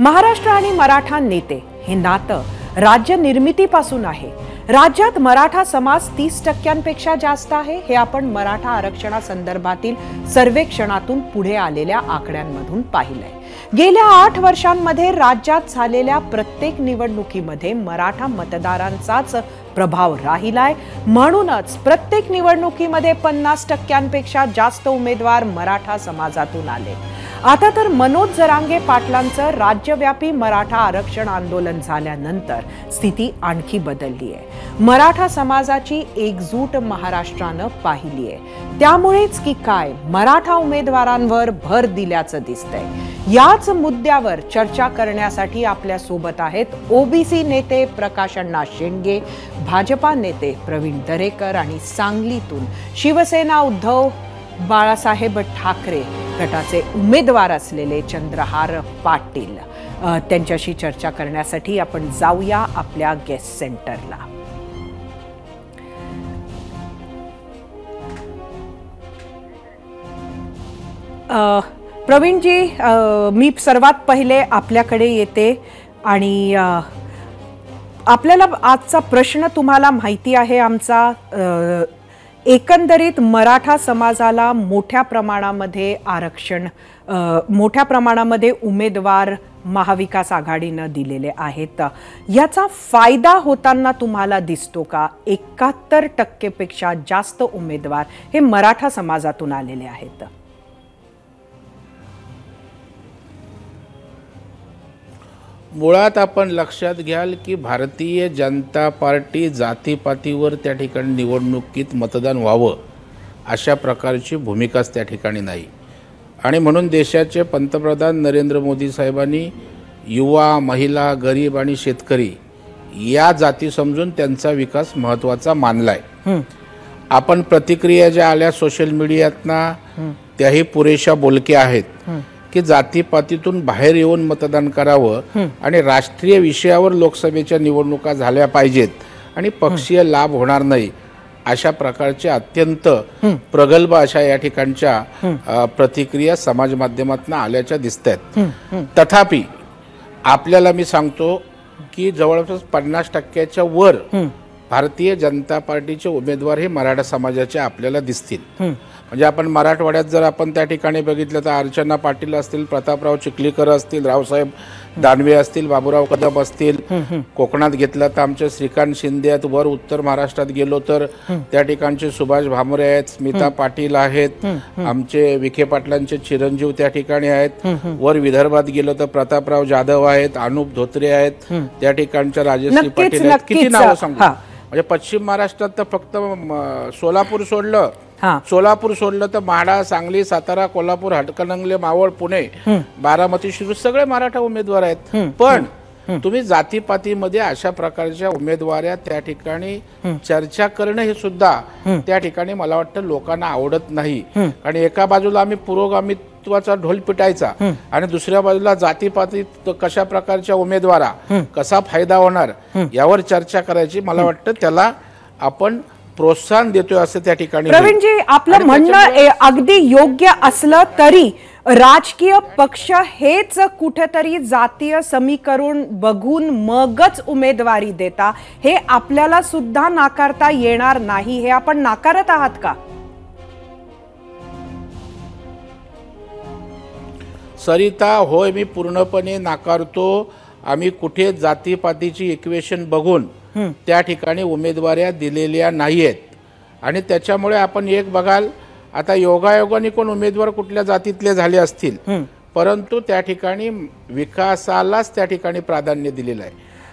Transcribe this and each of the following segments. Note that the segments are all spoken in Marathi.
महाराष्ट्र आणि मराठा नेते. हे नातं राज्य निर्मितीपासून आहे. राज्यात मराठा समाज तीस टक्क्यांपेक्षा जास्त आहे हे आपण मराठा आरक्षणासंदर्भातील सर्वेक्षणातून पुढे आलेल्या आकड्यांमधून पाहिलंय. गेल्या आठ वर्षांमध्ये राज्यात झालेल्या प्रत्येक निवडणुकीमध्ये मराठा मतदारांचाच प्रभाव राहिलाय. म्हणूनच प्रत्येक निवडणुकीमध्ये पन्नास टक्क्यांपेक्षा जास्त उमेदवार मराठा समाजातून आले आता तर मनोज जरांगे पाटलांचं राज्यव्यापी मराठा आरक्षण आंदोलन झाल्यानंतर स्थिती आणखी बदलली आहे. मराठा समाजाची एकजूट महाराष्ट्रानं पाहिली आहे. त्यामुळेच की काय मराठा उमेदवारांवर भर दिल्याचं दिसतंय. याच मुद्द्यावर चर्चा करण्यासाठी आपल्यासोबत आहेत ओबीसी नेते प्रकाश अण्णा शेंडगे भाजपा नेते प्रवीण दरेकर आणि सांगलीतून शिवसेना उद्धव बाळासाहेब ठाकरे गटाचे उमेदवार असलेले चंद्रहार पाटील. त्यांच्याशी चर्चा करण्यासाठी आपण जाऊया आपल्या गेस्ट सेंटरला प्रवीणजी मी सर्वात पहिले आपल्याकडे येते आणि आपल्याला आजचा प्रश्न तुम्हाला माहिती आहे आमचा एकंदरीत मराठा समाजाला मोठ्या प्रमाणामध्ये आरक्षण मोठ्या प्रमाणामध्ये उमेदवार महाविकास आघाडीनं दिलेले आहेत. याचा फायदा होताना तुम्हाला दिसतो का? एकाहत्तर टक्केपेक्षा जास्त उमेदवार हे मराठा समाजातून आलेले आहेत. मुळात आपण लक्षात घ्याल की भारतीय जनता पार्टी जातीपातीवर त्या ठिकाणी निवडणुकीत मतदान व्हावं अशा प्रकारची भूमिकाच त्या ठिकाणी नाही. आणि म्हणून देशाचे पंतप्रधान नरेंद्र मोदी साहेबांनी युवा महिला गरीब आणि शेतकरी या जाती समजून त्यांचा विकास महत्त्वाचा मानला आहे आपण प्रतिक्रिया ज्या आल्या सोशल मीडियातनं त्याही पुरेशा बोलक्या आहेत. की जातीपातीतून बाहेर येऊन मतदान करावं आणि राष्ट्रीय विषयावर लोकसभेच्या निवडणुका झाल्या पाहिजेत आणि पक्षीय लाभ होणार नाही अशा प्रकारच्या अत्यंत प्रगल्भ अशा या ठिकाणच्या प्रतिक्रिया समाज माध्यमातून आल्याच्या दिसत आहेत तथापि आपल्याला मी सांगतो की जवळपास पन्नास टक्क्याच्या वर भारतीय जनता पार्टीचे उमेदवार हे मराठा समाजाचे आपल्याला दिसतील. म्हणजे आपण मराठवाड्यात जर आपण त्या ठिकाणी बघितलं तर अर्चना पाटील असतील प्रतापराव चिखलीकर असतील रावसाहेब दानवे असतील बाबूराव कदम असतील. कोकणात घेतलं तर आमचे श्रीकांत शिंदे आहेत वर उत्तर महाराष्ट्रात गेलो तर त्या ठिकाणचे सुभाष भामरे आहेत स्मिता पाटील आहेत आमचे विखे पाटलांचे चिरंजीव त्या ठिकाणी आहेत. वर विदर्भात गेलो तर प्रतापराव जाधव आहेत अनुप धोत्रे आहेत. त्या ठिकाणच्या राजश्री पाटील आहेत. किती. नावं सांगू. म्हणजे पश्चिम महाराष्ट्रात तर फक्त म, सोलापूर सोडलं. हा. सोलापूर सोडलं तर माढा सांगली सातारा कोल्हापूर हाटकणंगले मावळ पुणे बारामती शिरूर सगळे मराठा उमेदवार आहेत. पण तुम्ही जातीपातीमध्ये अशा प्रकारच्या उमेदवाऱ्या त्या ठिकाणी चर्चा करणं हे सुद्धा त्या ठिकाणी मला वाटतं लोकांना आवडत नाही. आणि एका बाजूला आम्ही पुरोगामित्वाचा ढोल पिटायचा आणि दुसऱ्या बाजूला जातीपाती कशा प्रकारच्या उमेदवारा कसा फायदा होणार यावर चर्चा करायची. मला वाटतं त्याला आपण प्रोत्साहन देतोय असं त्या ठिकाणी. प्रवीणजी आपलं म्हणणं अगदी योग्य असलं तरी राजकीय पक्ष हेच कुठेतरी जातीय समीकरण बघून मगच उमेदवारी देता. हे आपल्याला सुद्धा नाकारता येणार नाही. हे आपण नाकारत आहात का? सरिता होय मी पूर्णपणे नाकारतो. आम्ही कुठे जातीपातीची इक्वेशन बघून त्या ठिकाणी उमेदवाऱ्या दिलेल्या नाहीयेत. आणि त्याच्यामुळे आपण एक बघाल आता योगायोगाने कोण उमेदवार कुठल्या जातीतले झाले असतील. परंतु त्या ठिकाणी विकासालाच त्या ठिकाणी प्राधान्य दिलेलं आहे.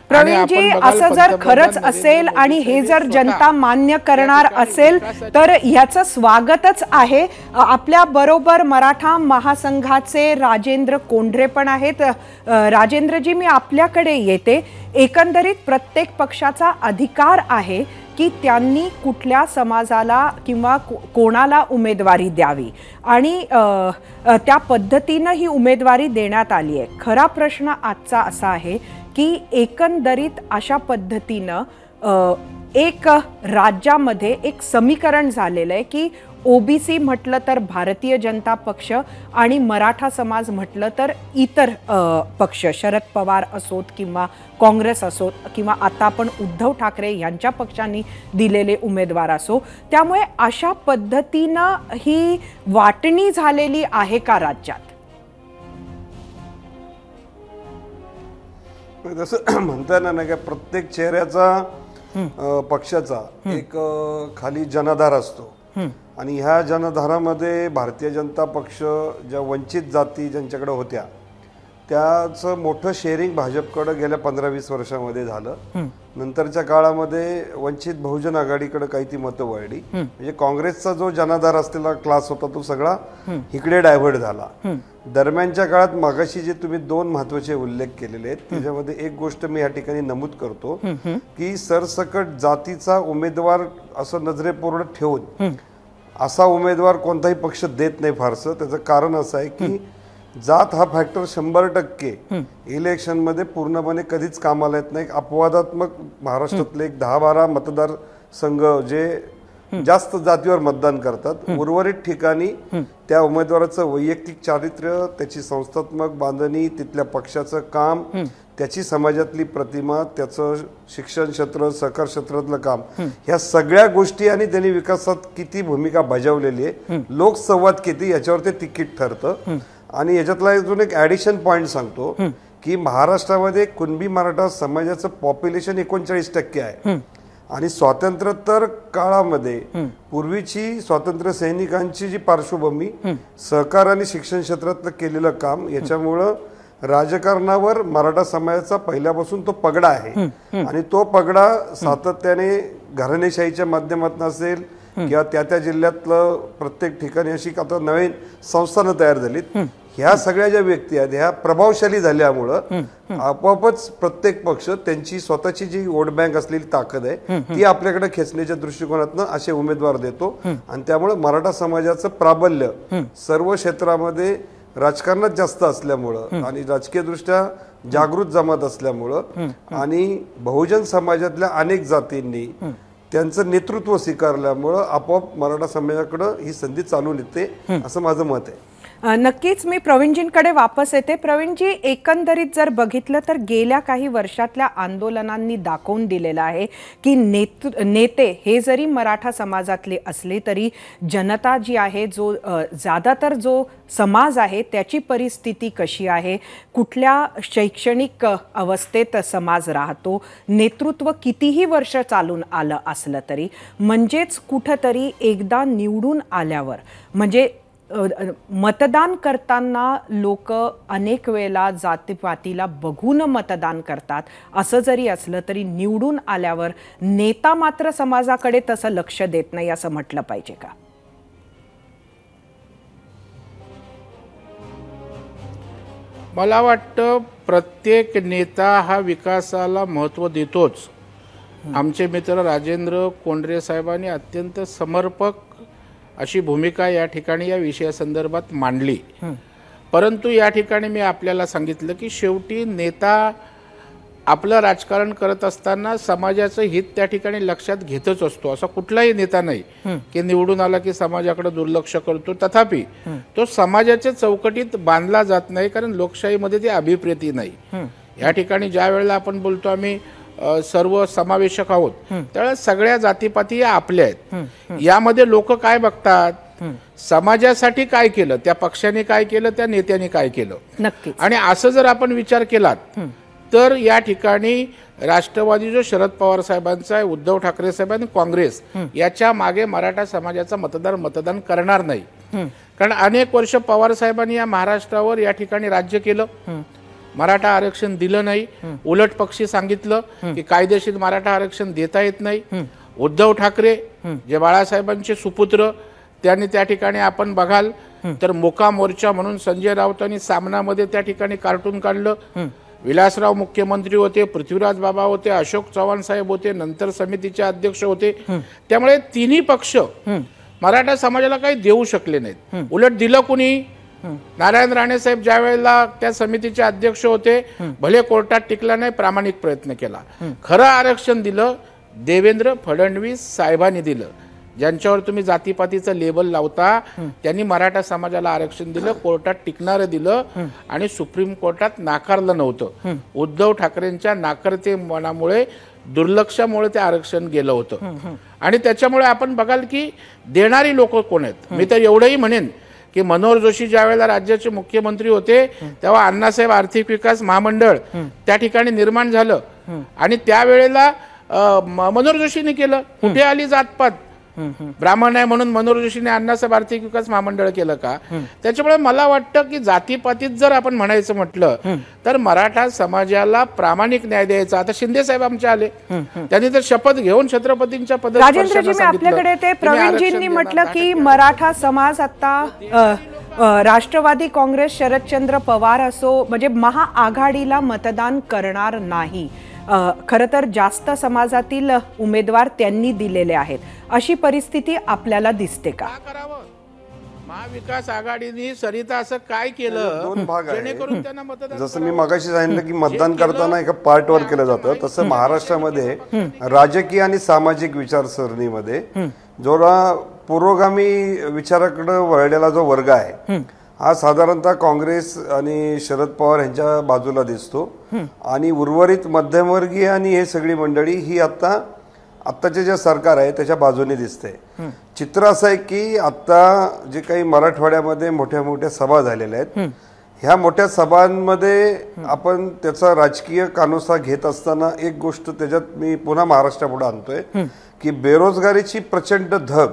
प्रवीणजी असं जर खरंच असेल आणि हे जर जनता मान्य करणार असेल तर ह्याचं स्वागतच आहे. आपल्या बरोबर मराठा महासंघाचे राजेंद्र कोंढरे पण आहेत. राजेंद्रजी मी आपल्याकडे येते. एकंदरीत प्रत्येक पक्षाचा अधिकार आहे की त्यांनी कुठल्या समाजाला किंवा कोणाला उमेदवारी द्यावी. आणि त्या पद्धतीनं ही उमेदवारी देण्यात आली आहे. खरा प्रश्न आजचा असा आहे की एकंदरीत अशा पद्धतीनं एक राज्यामध्ये एक समीकरण झालेलं आहे की ओबीसी म्हटलं तर भारतीय जनता पक्ष आणि मराठा समाज म्हटलं तर इतर पक्ष शरद पवार असोत किंवा काँग्रेस असोत किंवा आता आपण उद्धव ठाकरे यांच्या पक्षांनी दिलेले उमेदवार असो. त्यामुळे अशा पद्धतीनं ही वाटणी झालेली आहे का राज्यात? जसं म्हणता ना नाही का प्रत्येक चेहऱ्याचा पक्षाचा एक खाली जनाधार असतो. आणि ह्या जनधारामध्ये भारतीय जनता पक्ष ज्या वंचित जाती ज्यांच्याकडे होत्या त्याचं मोठं शेअरिंग भाजपकडे गेल्या पंधरा वीस वर्षामध्ये झालं. नंतरच्या काळामध्ये वंचित बहुजन आघाडीकडे काही ती मतं वळली. म्हणजे काँग्रेसचा जो जनाधार असलेला क्लास होता तो सगळा इकडे डायव्हर्ट झाला. दरम्यानच्या काळात मागाशी जे तुम्ही दोन महत्त्वाचे उल्लेख केलेले आहेत त्याच्यामध्ये एक गोष्ट मी या ठिकाणी नमूद करतो की सरसकट जातीचा उमेदवार असं नजरेपूर्ण ठेवून असा उमेदवार कोणताही पक्ष देत नाही फारसं. त्याचं कारण असं आहे की जात हा फॅक्टर शंभर टक्के इलेक्शनमध्ये पूर्णपणे कधीच कामाला येत नाही. अपवादात्मक महाराष्ट्रातले एक दहा बारा मतदार संघ जे जास्त जातीवर मतदान करतात उर्वरित ठिकाणी त्या उमेदवाराचं वैयक्तिक चारित्र्य त्याची संस्थात्मक बांधणी तिथल्या पक्षाचं काम त्याची समाजातली प्रतिमा त्याचं शिक्षण क्षेत्र सहकार क्षेत्रातलं काम ह्या सगळ्या गोष्टी आणि त्यांनी विकासात किती भूमिका बजावलेली आहे लोकसंवाद किती याच्यावर ते तिकीट ठरतं. आणि याच्यातला अजून एक ऍडिशन पॉइंट सांगतो की महाराष्ट्रामध्ये कुणबी मराठा समाजाचं पॉप्युलेशन एकोणचाळीस टक्के आहे. आणि स्वातंत्र्योत्तर काळामध्ये पूर्वीची स्वातंत्र्य सैनिकांची जी पार्श्वभूमी सहकार आणि शिक्षण क्षेत्रातलं केलेलं काम याच्यामुळं राजकारणावर मराठा समाजाचा पहिल्यापासून तो पगडा आहे. आणि तो पगडा सातत्याने घराणेशाहीच्या माध्यमातून असेल किंवा त्या त्या जिल्ह्यातलं प्रत्येक ठिकाणी अशी आता नवीन संस्थानं तयार झालीत. ह्या सगळ्या ज्या व्यक्ती आहेत ह्या प्रभावशाली झाल्यामुळं आपोआपच प्रत्येक पक्ष त्यांची स्वतःची जी वोट बँक असलेली ताकद आहे ती आपल्याकडे खेचण्याच्या दृष्टिकोनातनं असे उमेदवार देतो. आणि त्यामुळे मराठा समाजाचं प्राबल्य सर्व क्षेत्रामध्ये राजकारणात जास्त असल्यामुळं आणि राजकीय दृष्ट्या जागृत जमात असल्यामुळं आणि बहुजन समाजातल्या अनेक जातींनी त्यांचं नेतृत्व स्वीकारल्यामुळं आपोआप मराठा समाजाकडे ही संधी चालून येते असं माझं मत आहे. नक्कीच मी प्रवीणजींकडे वापस येते. प्रवीणजी एकंदरीत जर बघितलं तर गेल्या काही वर्षातल्या आंदोलनांनी दाखवून दिलेलं आहे की नेतृ नेते हे जरी मराठा समाजातले असले तरी जनता जी आहे जो ज्यादातर जो समाज आहे त्याची परिस्थिती कशी आहे कुठल्या शैक्षणिक अवस्थेत समाज राहतो नेतृत्व कितीही वर्ष चालून आलं असलं तरी म्हणजेच कुठंतरी एकदा निवडून आल्यावर म्हणजे मतदान करताना लोक अनेक वेळेला जातीपातीला बघून मतदान करतात. असं जरी असलं तरी निवडून आल्यावर नेता मात्र समाजाकडे तसं लक्ष देत नाही असं म्हटलं पाहिजे का? मला वाटतं प्रत्येक नेता हा विकासाला महत्त्व देतोच. आमचे मित्र राजेंद्र कोंडरे साहेबांनी अत्यंत समर्पक अशी भूमिका या ठिकाणी या विषयासंदर्भात मांडली. परंतु या ठिकाणी मी आपल्याला सांगितलं की शेवटी नेता आपलं राजकारण करत असताना समाजाचं हित त्या ठिकाणी लक्षात घेतच असतो. असा कुठलाही नेता नाही की निवडून आला की समाजाकडे दुर्लक्ष करतो. तथापि तो समाजाच्या चौकटीत बांधला जात नाही कारण लोकशाहीमध्ये ती अभिप्रेती नाही. या ठिकाणी ज्या वेळेला आपण बोलतो आम्ही सर्व समावेशक आहोत. त्यावेळेला सगळ्या जातीपाती या आपल्या आहेत यामध्ये लोक काय बघतात? समाजासाठी काय केलं? त्या पक्षाने काय केलं? त्या नेत्याने काय केलं? आणि असं जर आपण विचार केलात तर या ठिकाणी राष्ट्रवादी जो शरद पवार साहेबांचा आहे उद्धव ठाकरे साहेब आणि काँग्रेस याच्या मागे मराठा समाजाचा मतदार मतदान करणार नाही. कारण अनेक वर्ष पवार साहेबांनी या महाराष्ट्रावर या ठिकाणी राज्य केलं. मराठा आरक्षण दिलं नाही. उलट पक्षी सांगितलं की कायदेशीर मराठा आरक्षण देता येत नाही. उद्धव ठाकरे जे बाळासाहेबांचे सुपुत्र त्यांनी त्या ठिकाणी आपण बघाल. तर मोका मोर्चा म्हणून संजय राऊतांनी सामनामध्ये त्या ठिकाणी कार्टून काढलं. विलासराव मुख्यमंत्री होते पृथ्वीराज बाबा होते अशोक चव्हाण साहेब होते नंतर समितीचे अध्यक्ष होते. त्यामुळे तिन्ही पक्ष मराठा समाजाला काही देऊ शकले नाहीत. उलट दिलं कुणी? नारायण राणे साहेब ज्या वेळेला त्या समितीचे अध्यक्ष होते भले कोर्टात टिकला नाही प्रामाणिक प्रयत्न केला. खरं आरक्षण दिलं देवेंद्र फडणवीस साहेबांनी दिलं. ज्यांच्यावर तुम्ही जातीपातीचं लेबल लावता त्यांनी मराठा समाजाला आरक्षण दिलं कोर्टात टिकणारं दिलं आणि सुप्रीम कोर्टात नाकारलं नव्हतं. उद्धव ठाकरेंच्या नाकारते मनामुळे दुर्लक्षामुळे ते आरक्षण गेलं होतं. आणि त्याच्यामुळे आपण बघाल की देणारी लोक कोण आहेत? मी तर एवढंही म्हणेन की मनोहर जोशी ज्या वेळेला राज्याचे मुख्यमंत्री होते तेव्हा अण्णासाहेब आर्थिक विकास महामंडळ त्या ठिकाणी निर्माण झालं. आणि त्यावेळेला मनोहर जोशीने केलं. कुठे आली जातपात ब्राह्मण आहे म्हणून मनोहर जोशीने अण्णासाहेब आर्थिक विकास महामंडळ केलं का? त्याच्यामुळे मला वाटतं की जातीपातीत जर आपण म्हणायचं म्हटलं तर मराठा समाजाला प्रामाणिक न्याय द्यायचा. आता शिंदे साहेब आमचे आले. त्यांनी तर शपथ घेऊन छत्रपतींच्या पद आपल्याकडे ते प्रवीणजींनी म्हटलं की मराठा समाज आता राष्ट्रवादी काँग्रेस शरदचंद्र पवार असो म्हणजे महाआघाडीला मतदान करणार नाही. खरं तर जास्त समाजातील उमेदवार त्यांनी दिलेले आहेत. अशी परिस्थिती आपल्याला दिसते का? महाविकास आघाडीने सरिता असं काय केलं? दोन भाग आहे. जसं मी मगाशी सांगितलं की मतदान करताना एका पार्टवर केलं जातं. तसं महाराष्ट्रामध्ये राजकीय आणि सामाजिक विचारसरणीमध्ये जो पुरोगामी विचाराकडे वळलेला जो वर्ग आहे हा साधारणतः काँग्रेस आणि शरद पवार यांच्या बाजूला दिसतो. आणि उर्वरित मध्यमवर्गीय आणि हे सगळी मंडळी ही आता आत्ताचे जे सरकार आहे त्याच्या बाजूने दिसते. चित्र असं आहे की आता जे काही मराठवाड्यामध्ये मोठ्या मोठ्या सभा झालेल्या आहेत ह्या मोठ्या सभांमध्ये आपण त्याचा राजकीय कानोसा घेत असताना एक गोष्ट त्याच्यात मी पुन्हा महाराष्ट्रापुढे आणतोय. की बेरोजगारीची प्रचंड धग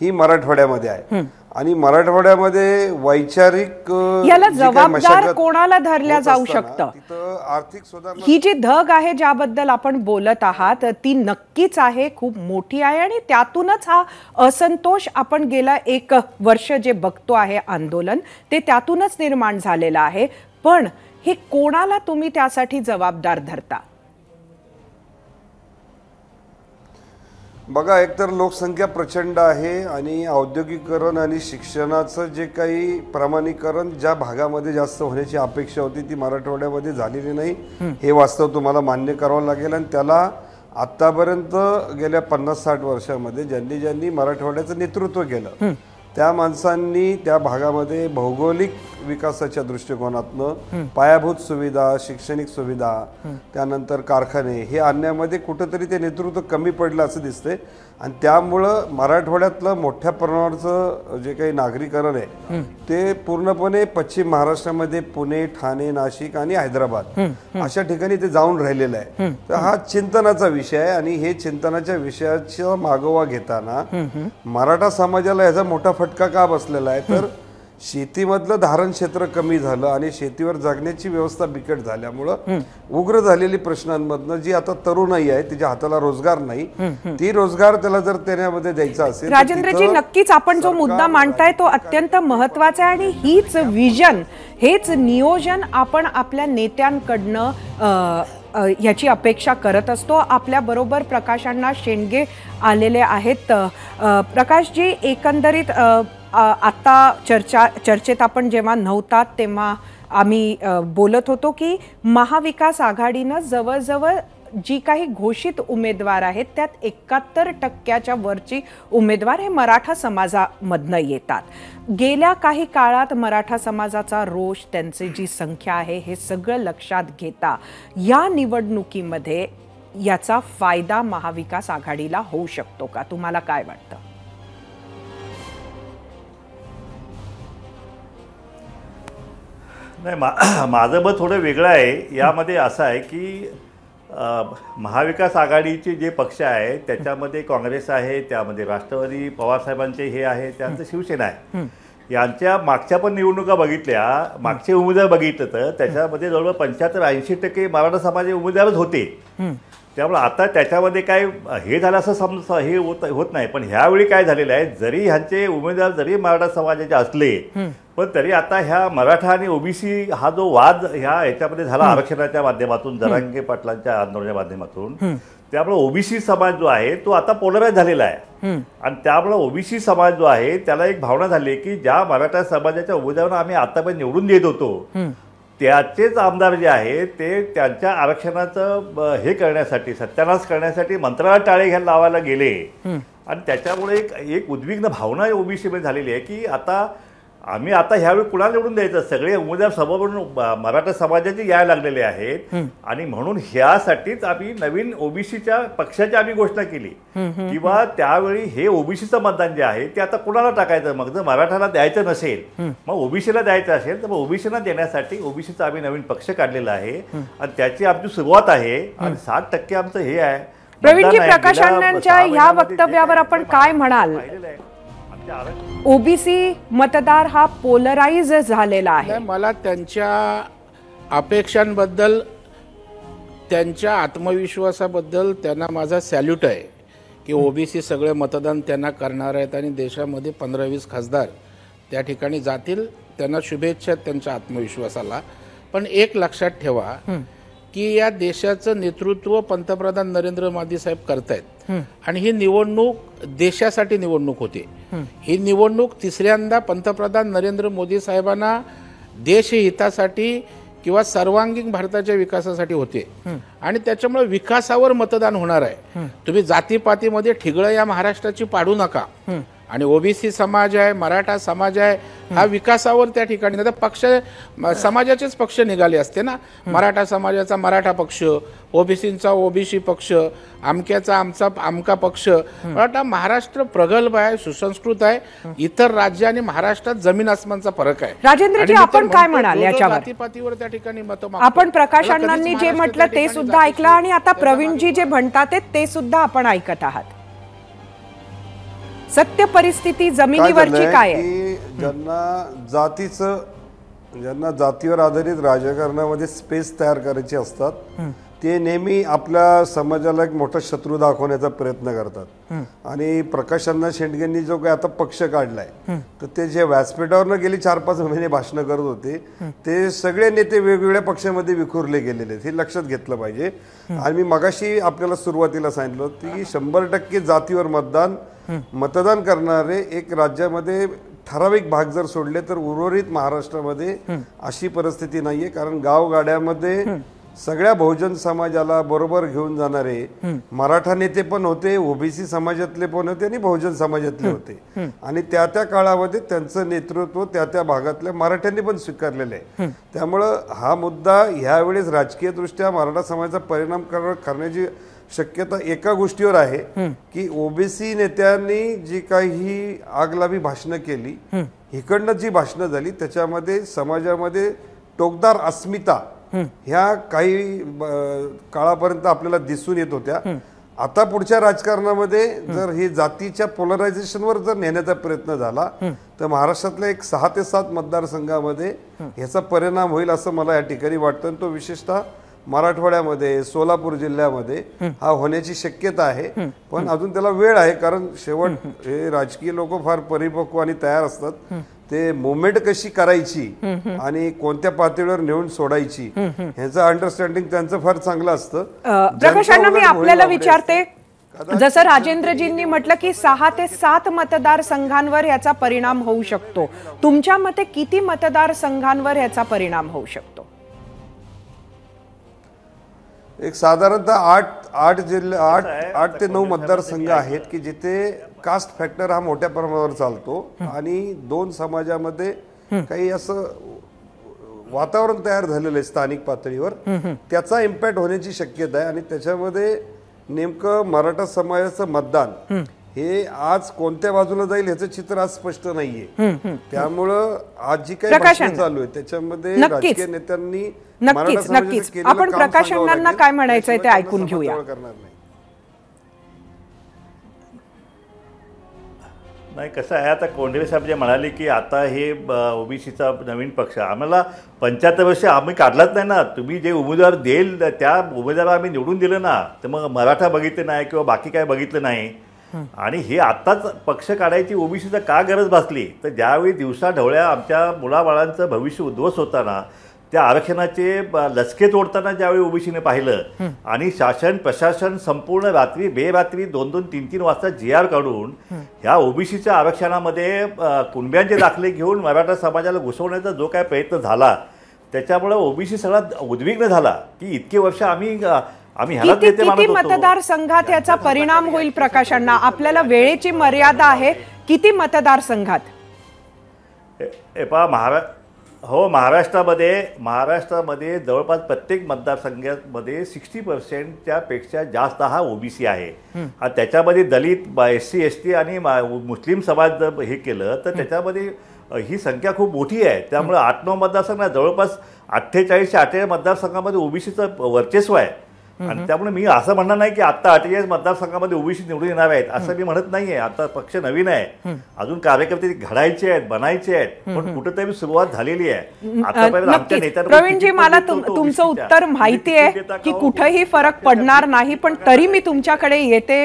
ही मराठवाड्यामध्ये आहे. आणि मराठवाड्यामध्ये वैचारिक याला जबाबदार कोणाला धरल्या जाऊ शकतं? आर्थिक सुधारणा ही जी धग आहे ज्याबद्दल आपण बोलत आहात ती नक्कीच आहे खूप मोठी आहे आणि त्यातूनच हा असंतोष आपण गेला एक वर्ष जे बघतो आहे आंदोलन ते त्यातूनच निर्माण झालेलं आहे. पण हे कोणाला तुम्ही त्यासाठी जबाबदार धरता? बघा एकतर लोकसंख्या प्रचंड आहे आणि औद्योगिकरण आणि शिक्षणाचं जे काही प्रमाणीकरण ज्या भागामध्ये जास्त होण्याची अपेक्षा होती ती मराठवाड्यामध्ये झालेली नाही. हे. वास्तव तुम्हाला मान्य करावं लागेल आणि त्याला आतापर्यंत गेल्या पन्नास साठ वर्षामध्ये ज्यांनी ज्यांनी मराठवाड्याचं नेतृत्व केलं त्या माणसांनी त्या भागामध्ये भौगोलिक विकासाच्या दृष्टिकोनातनं पायाभूत सुविधा शैक्षणिक सुविधा त्यानंतर कारखाने हे आणण्यामध्ये कुठंतरी ते नेतृत्व कमी पडलं असं दिसतंय. आणि त्यामुळं मराठवाड्यातलं मोठ्या प्रमाणावरचं जे काही नागरीकरण आहे ते पूर्णपणे पश्चिम महाराष्ट्रामध्ये पुणे ठाणे नाशिक आणि हैदराबाद अशा ठिकाणी ते जाऊन राहिलेलं आहे. तर हा चिंतनाचा विषय आहे आणि हे चिंतनाच्या विषयाचा मागोवा घेताना मराठा समाजाला याचा मोठा फटका का बसलेला आहे? तर शेतीमधलं धारण क्षेत्र कमी झालं आणि शेतीवर जगण्याची व्यवस्था बिकट झाल्यामुळं उग्र झालेली प्रश्नांमधनं जी आता तरुणाई आहे तिच्या हाताला रोजगार नाही ती रोजगार त्याला जर त्यामध्ये द्यायचा असेल राजेंद्रजी नक्कीच आपण जो मुद्दा मांडताय तो अत्यंत महत्त्वाचा आहे आणि हीच विजन हेच नियोजन आपण आपल्या नेत्यांकडनं ह्याची अपेक्षा करत असतो. आपल्या बरोबर प्रकाशांना शेंडगे आलेले आहेत. प्रकाशजी एकंदरीत आता चर्चा चर्चेत आपण जेव्हा नव्हतात तेव्हा आम्ही बोलत होतो की महाविकास आघाडीनं जवळजवळ जी काही घोषित उमेदवार आहेत त्यात एकाहत्तर टक्क्याच्या वरची उमेदवार हे मराठा समाजामधनं येतात. गेल्या काही काळात मराठा समाजाचा रोष त्यांची जी संख्या आहे हे सगळं लक्षात घेता या निवडणुकीमध्ये याचा फायदा महाविकास आघाडीला होऊ शकतो का? तुम्हाला काय वाटतं? नाही मा माझं मत थोडं वेगळं आहे. यामध्ये असं आहे की महाविकास आघाडीचे जे पक्ष आहे त्याच्यामध्ये काँग्रेस आहे त्यामध्ये राष्ट्रवादी पवारसाहेबांचे हे आहे त्यानंतर शिवसेना आहे. यांच्या मागच्या पण निवडणुका बघितल्या. मागचे उमेदवार बघितलं तर त्याच्यामध्ये जवळजवळ पंच्याहत्तर ऐंशी टक्के मराठा समाजाचे उमेदवारच होते. त्यामुळे आता त्याच्यामध्ये काय हे झालं असं समज हे होत होत नाही. पण ह्यावेळी काय झालेलं आहे जरी ह्यांचे उमेदवार जरी मराठा समाजाचे असले पण तरी आता ह्या मराठा आणि ओबीसी हा जो वाद ह्या ह्याच्यामध्ये झाला आरक्षणाच्या माध्यमातून जरांगे पाटलांच्या आंदोलनाच्या माध्यमातून त्यामुळे ओबीसी समाज जो आहे तो आता पोलराईज झालेला आहे. आणि त्यामुळे ओबीसी समाज जो आहे त्याला एक भावना झाली की ज्या मराठा समाजाच्या उमेदवारांना आम्ही आतापर्यंत निवडून देत होतो त्याचेच आमदार जे आहेत ते त्यांच्या आरक्षणाचं हे करण्यासाठी सत्यानाश करण्यासाठी मंत्रालयात टाळे घ्यायला लावायला गेले. आणि त्याच्यामुळे एक एक उद्विग्न भावना ओबीसीमध्ये झालेली आहे की आता आम्ही आता ह्यावेळी कुणाला निवडून द्यायचं? सगळे उमेदवार सभावरून मराठा समाजाचे यायला लागलेले आहेत. आणि म्हणून ह्यासाठीच आम्ही नवीन ओबीसीच्या पक्षाची आम्ही घोषणा केली. किंवा त्यावेळी हे ओबीसीचं मतदान जे आहे ते आता कुणाला टाकायचं? मग जर मराठाला द्यायचं नसेल मग ओबीसीला द्यायचं असेल तर मग ओबीसीला देण्यासाठी ओबीसीचा आम्ही नवीन पक्ष काढलेला आहे. आणि त्याची आमची सुरुवात आहे. आणि साठ टक्के आमचं हे आहे. प्रवीणजी मतदान आहे. प्रकाश गेल्या अण्णांच्या सहा ह्या महिन्यामध्ये जे वक्तव्यावर आपण काय म्हणाल? ओबीसी मतदार हा पोलराइज झालेला आहे. नाही मला त्यांच्या अपेक्षांबद्दल त्यांच्या आत्मविश्वासाबद्दल त्यांना माझा सॅल्यूट आहे की ओबीसी सगळे मतदान त्यांना करणार आहेत आणि देशामध्ये पंधरा वीस खासदार त्या ठिकाणी जातील. त्यांना शुभेच्छा आहेत त्यांच्या आत्मविश्वासाला. पण एक लक्षात ठेवा की या देशाचं नेतृत्व पंतप्रधान नरेंद्र मोदी साहेब करतायत. आणि ही निवडणूक देशासाठी निवडणूक होती. ही निवडणूक तिसऱ्यांदा पंतप्रधान नरेंद्र मोदी साहेबांना देशहितासाठी किंवा सर्वांगीण भारताच्या विकासासाठी होते. आणि त्याच्यामुळे विकासावर मतदान होणार आहे. तुम्ही जातीपातीमध्ये ठिगळं या महाराष्ट्राची पाडू नका. आणि ओबीसी समाज आहे मराठा समाज आहे हा विकासावर त्या ठिकाणी तर पक्ष समाजाचेच पक्ष निघाले असते ना. मराठा समाजाचा मराठा पक्ष ओबीसीचा ओबीसी पक्ष आमक्याचा आमचा आमका पक्ष. वाटतं महाराष्ट्र प्रगल्भ आहे सुसंस्कृत आहे इतर राज्य आणि महाराष्ट्रात जमीन आसमानचा फरक आहे. राजेंद्रजी, तर आपण काय म्हणाल? जातीपातीवर त्या ठिकाणी मतं आपण प्रकाश अण्णांनी जे म्हटलं ते सुद्धा ऐकलं आणि आता प्रवीणजी जे म्हणतात ते सुद्धा आपण ऐकत आहात. सत्य परिस्थिती जमिनीवरची काय आहे? की ज्यांना जातीचं ज्यांना जातीवर आधारित राजकारणामध्ये स्पेस तयार करायची असतात ते नेहमी आपल्या समाजाला एक मोठा शत्रू दाखवण्याचा प्रयत्न करतात. आणि प्रकाशांना शेंडगेंनी जो काही आता पक्ष काढलाय तर ते जे व्यासपीठावर गेली चार पाच महिने भाषणं करत होते ते सगळे नेते वेगवेगळ्या पक्षामध्ये विखुरले गेलेले आहेत हे लक्षात घेतलं पाहिजे. आणि मी मगाशी आपल्याला सुरुवातीला सांगितलं की शंभर टक्के जातीवर मतदान मतदान करणारे एक राज्यामध्ये ठराविक भाग जर सोडले तर उर्वरित महाराष्ट्रामध्ये अशी परिस्थिती नाहीये कारण गावगाड्यामध्ये सगळ्या बहुजन समाजाला बरोबर घेऊन जाणारे मराठा नेते पण होते ओबीसी समाजातले पण होते आणि बहुजन समाजातले होते. आणि त्या त्या काळामध्ये त्यांचं नेतृत्व त्या त्या भागातल्या मराठ्यांनी पण स्वीकारलेलं आहे. त्यामुळं हा मुद्दा ह्यावेळेस राजकीय दृष्ट्या मराठा समाजाचा परिणाम कर- करण्याची शक्यता एका गोष्टीवर आहे की ओबीसी नेत्यांनी जी काही आगलावी भाषणं केली इकडनं जी भाषणं झाली त्याच्यामध्ये समाजामध्ये टोकदार अस्मिता ह्या काही काळापर्यंत आपल्याला दिसून येत होत्या. आता पुढच्या राजकारणामध्ये जर हे जातीच्या पोलरायझेशनवर जर नेण्याचा प्रयत्न झाला तर महाराष्ट्रातल्या एक सहा ते सात मतदारसंघामध्ये ह्याचा परिणाम होईल असं मला या ठिकाणी वाटतं. आणि तो विशेषतः मराठवाड्यामध्ये सोलापूर जिल्ह्यामध्ये हा होण्याची शक्यता आहे. पण अजून त्याला वेळ आहे कारण शेवट हे राजकीय लोक फार परिपक्व आणि तयार असतात. ते मुवमेंट कशी करायची आणि कोणत्या पातळीवर नेऊन सोडायची ह्याचं अंडरस्टँडिंग त्यांचं फार चांगलं असतं. अ, प्रकाश अण्णा मी आपल्याला विचारते जसं राजेंद्रजींनी म्हटलं की सहा ते सात मतदारसंघांवर याचा परिणाम होऊ शकतो. तुमच्या मते किती मतदारसंघांवर याचा परिणाम होऊ शकतो? एक साधारणतः आठ आठ जिल्हे आठ आठ ते नऊ मतदारसंघ आहेत की जिथे कास्ट फॅक्टर हा मोठ्या प्रमाणावर चालतो आणि दोन समाजामध्ये काही असं वातावरण तयार झालेलं आहे स्थानिक पातळीवर त्याचा इम्पॅक्ट होण्याची शक्यता आहे आणि त्याच्यामध्ये नेमकं मराठा समाजाचं मतदान हे आज कोणत्या बाजूला जाईल ह्याचं चित्र आज स्पष्ट नाहीये त्यामुळं आज जी काही भाषणं. चालू आहे त्याच्यामध्ये. राजकीय नेत्यांनी मराठा नक्कीच नक्कीच आपण काम प्रकाश सांगावं अण्णांना लागेल. काय म्हणायचंय ते ऐकून घेऊया करणार नाही नाही कसं आहे आता कोंढरे साहेब जे म्हणाले की आता हे ओबीसीचा नवीन पक्ष आम्हाला पंच्याहत्तर वर्ष आम्ही काढलाच नाही ना. तुम्ही जे उमेदवार देईल त्या उमेदवाराला आम्ही निवडून दिलं ना तर मग मराठा बघितलं नाही किंवा बाकी काय बघितलं नाही. आणि हे आत्ताच पक्ष काढायची ओबीसीचा का गरज भासली? तर ज्यावेळी दिवसा ढवळ्या आमच्या मुलाबाळांचं भविष्य उद्ध्वस्त होताना त्या आरक्षणाचे लचके तोडताना ज्यावेळी ओबीसीने पाहिलं आणि शासन प्रशासन संपूर्ण रात्री बेरात्री दोन दोन तीन तीन वाजता जी आर काढून ह्या ओबीसीच्या आरक्षणामध्ये कुणब्यांचे दाखले घेऊन मराठा समाजाला घुसवण्याचा जो काय प्रयत्न झाला त्याच्यामुळं ओबीसी सगळा उद्विग्न झाला की इतके वर्ष आम्ही आम्ही किती. मतदारसंघात याचा परिणाम होईल प्रकाशांना? आपल्याला वेळेची मर्यादा आहे. किती मतदारसंघात? हे- हे महाराष्ट्रामध्ये महाराष्ट्रामध्ये जवळपास प्रत्येक मतदारसंघामध्ये सिक्स्टी पर्सेंटच्या पेक्षा जास्त हा ओबीसी आहे. आणि त्याच्यामध्ये Dalit S C S T आणि मुस्लिम समाज जर हे केलं तर त्याच्यामध्ये ही संख्या खूप मोठी आहे. त्यामुळे आठ नऊ मतदारसंघ जवळपास अठ्ठेचाळीसशे अठ्ठेचाळीस मतदारसंघामध्ये ओबीसीचं वर्चस्व आहे. आणि त्यामुळे मी असं म्हणणार नाही की आता अठ्ठेचाळीस मतदारसंघामध्ये ओबीसी निवडून येणार आहेत असं मी म्हणत नाहीये. आता पक्ष नवीन आहे. अजून कार्यकर्ते घडायचे आहेत बनायचे आहेत पण कुठेतरी सुरुवात झालेली आहे. आतापर्यंत प्रवीणजी मला तुमचं. उत्तर माहिती आहे की? कुठेही फरक पडणार नाही पण तरी मी तुमच्याकडे येते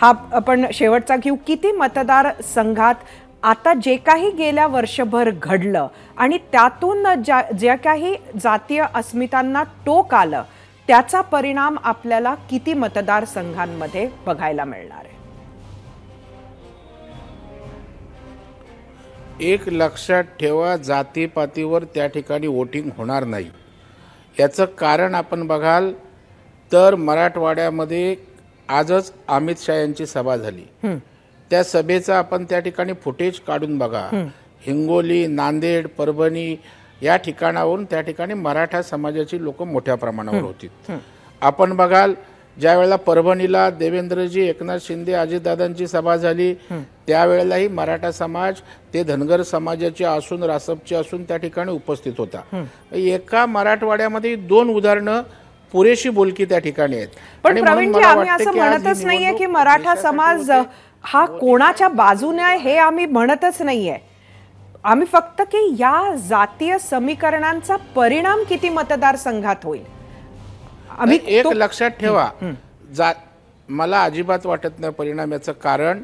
हा आपण शेवटचा घेऊ. किती मतदार संघात आता जे काही गेल्या वर्षभर घडलं आणि त्यातून ज्या ज्या काही जातीय अस्मितांना टोक आलं त्याचा परिणाम आपल्याला किती मतदारसंघांमध्ये बघायला मिळणार आहे? एक लक्षात ठेवा जातीपातीवर त्या ठिकाणी वोटिंग होणार नाही. याचं कारण आपण बघाल तर मराठवाड्यामध्ये आजच अमित शहा यांची सभा झाली. त्या सभेचा आपण त्या ठिकाणी फुटेज काढून बघा. हिंगोली नांदेड परभणी या ठिकाणावरून त्या ठिकाणी मराठा समाजाची लोक मोठ्या प्रमाणावर होती. आपण बघाल ज्या वेळेला परभणीला देवेंद्रजी एकनाथ शिंदे अजितदादांची सभा झाली त्यावेळेलाही मराठा समाज ते धनगर समाजाचे असून रासपचे असून त्या ठिकाणी उपस्थित होता. एका मराठवाड्यामध्ये दोन उदाहरणं पुरेशी बोलकी त्या ठिकाणी आहेत. पण प्रवीणजी आम्ही असं म्हणतच नाहीये की मराठा समाज. हा कोणाच्या बाजूने आहे हे आम्ही म्हणतच नाहीये. आम्ही फक्त की या जातीय समीकरणांचा परिणाम किती मतदारसंघात होईल? आम्ही एक तो- लक्षात ठेवा. जा मला अजिबात वाटत नाही परिणाम याचं कारण.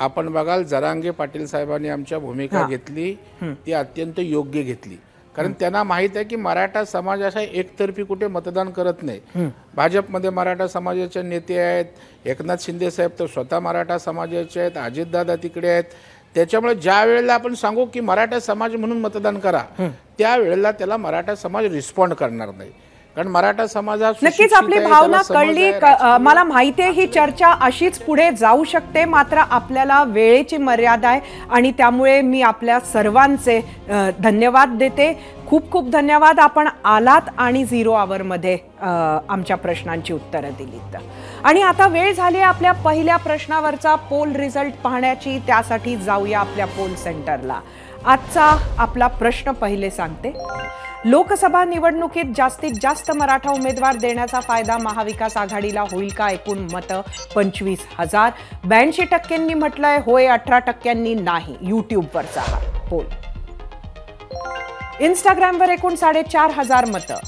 आपण बघाल जरांगे पाटील साहेबांनी आमच्या भूमिका. घेतली ती अत्यंत योग्य घेतली. कारण त्यांना माहीत आहे की मराठा समाज असा एकतर्फी कुठे मतदान करत नाही. भाजपमध्ये मराठा समाजाचे नेते आहेत. एकनाथ शिंदे साहेब तर स्वतः मराठा समाजाचे आहेत. अजितदादा तिकडे आहेत. त्याच्यामुळे ज्या वेळेला आपण सांगू की मराठा समाज म्हणून मतदान करा त्या वेळेला त्याला मराठा समाज रिस्पॉन्ड करणार नाही. कारण मराठा समाज नक्कीच आपली भावना कळली मला माहिती आहे ही चर्चा अशीच पुढे जाऊ शकते मात्र आपल्याला वेळेची मर्यादा आहे आणि त्यामुळे मी आपल्या सर्वांचे धन्यवाद देते. खूप खूप धन्यवाद. आपण आलात आणि झिरो आवरमध्ये आमच्या प्रश्नांची उत्तरं दिलीत. आणि आता वेळ झाली आहे आपल्या पहिल्या प्रश्नावरचा. पोल रिझल्ट पाहण्याची त्यासाठी जाऊया आपल्या पोल सेंटरला. आजचा आपला प्रश्न पहिले सांगते. लोकसभा निवडणुकीत जास्तीत जास्त मराठा उमेदवार देण्याचा फायदा महाविकास आघाडीला होईल का एकूण मतं? पंचवीस हजार. ब्याऐंशी टक्क्यांनी म्हटलंय होय अठरा टक्क्यांनी नाही. युट्यूबवरचा हा पोल. इंस्टाग्रामवर एकूण साडेचार हजार मतं.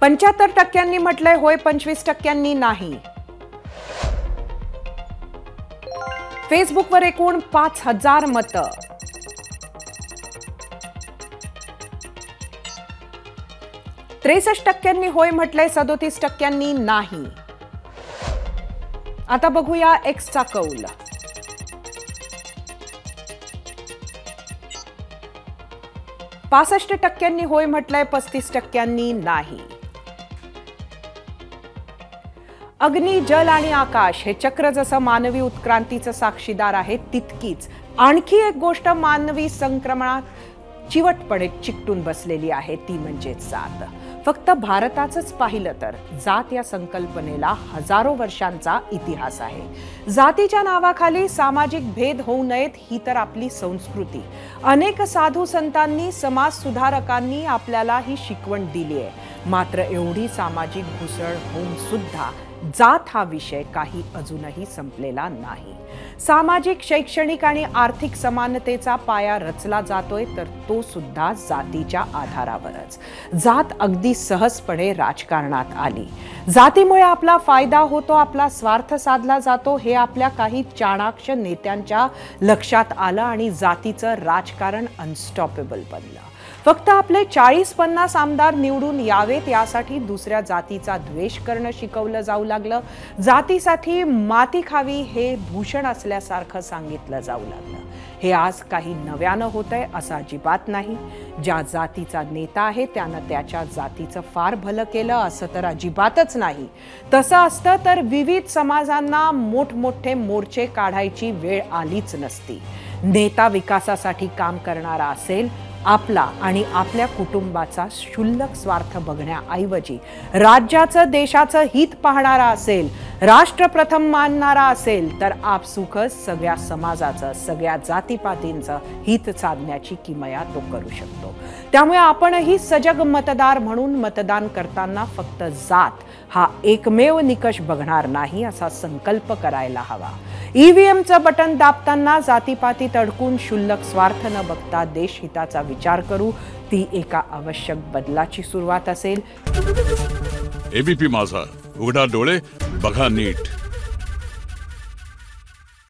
पंच्याहत्तर टक्क्यांनी म्हटलंय होय पंचवीस टक्क्यांनी नाही. फेसबुकवर एकूण पाच हजार मतं. त्रेसष्ट टक्क्यांनी होय म्हटलंय सदोतीस टक्क्यांनी नाही. आता बघूया एक्सचा कौल. पासष्ट टक्क्यांनी होय म्हटलंय पस्तीस टक्क्यांनी नाही. अग्नी जल आणि आकाश हे चक्र जसं मानवी उत्क्रांतीचं साक्षीदार आहे तितकीच आणखी एक गोष्ट मानवी संक्रमणात चिवटपणे चिकटून बसलेली आहे ती म्हणजे जात फक्त भारताचंच पाहिलं तर जात या संकल्पनेला हजारो वर्षांचा इतिहास आहे. जातीच्या नावाखाली सामाजिक भेद होऊ नयेत ही तर आपली संस्कृती. अनेक साधू संतांनी समाज सुधारकांनी आपल्याला ही शिकवण दिली आहे. मात्र एवढी सामाजिक घुसळ होऊन सुद्धा जात हा विषय काही अजूनही संपलेला नाही. सामाजिक शैक्षणिक आणि आर्थिक समानतेचा पाया रचला जातोय तर तो सुद्धा जातीच्या आधारावरच. जात अगदी सहजपणे राजकारणात आली. जातीमुळे आपला फायदा होतो आपला स्वार्थ साधला जातो हे आपल्या काही चाणाक्ष नेत्यांच्या लक्षात आलं आणि जातीचं राजकारण अनस्टॉपेबल बनलं. फक्त आपले चाळीस पन्नास आमदार निवडून यावेत यासाठी दुसऱ्या जातीचा द्वेष करणं शिकवलं जाऊ लागलं. जातीसाठी माती खावी हे भूषण असल्यासारखं सांगितलं जाऊ लागलं. हे आज काही नव्यानं होत आहे असं अजिबात नाही. ज्या जातीचा नेता आहे त्यानं त्याच्या जातीचं फार भलं केलं असं तर अजिबातच नाही. तसं असतं तर विविध समाजांना मोठमोठे मोर्चे काढायची वेळ आलीच नसती. नेता विकासासाठी काम करणारा असेल आपला आणि आपल्या कुटुंबाचा क्षुल्लक स्वार्थ बघण्याऐवजी राज्याचं देशाचं हित पाहणारा असेल राष्ट्र प्रथम मानणारा असेल तर आपसुखच सगळ्या समाजाचं सगळ्या जातीपातींचं हित साधण्याची किमया तो करू शकतो. त्यामुळे आपणही सजग मतदार म्हणून मतदान करताना फक्त जात हा एकमेव निकष बघणार नाही असा संकल्प करायला हवा. ईव्हीएमचं बटन दाबताना जातीपाती तडकून क्षुल्लक स्वार्थ न बघता देशहिताचा विचार करू ती एका आवश्यक बदलाची सुरुवात असेल. एबीपी माझा. उघडा डोळे बघा नीट.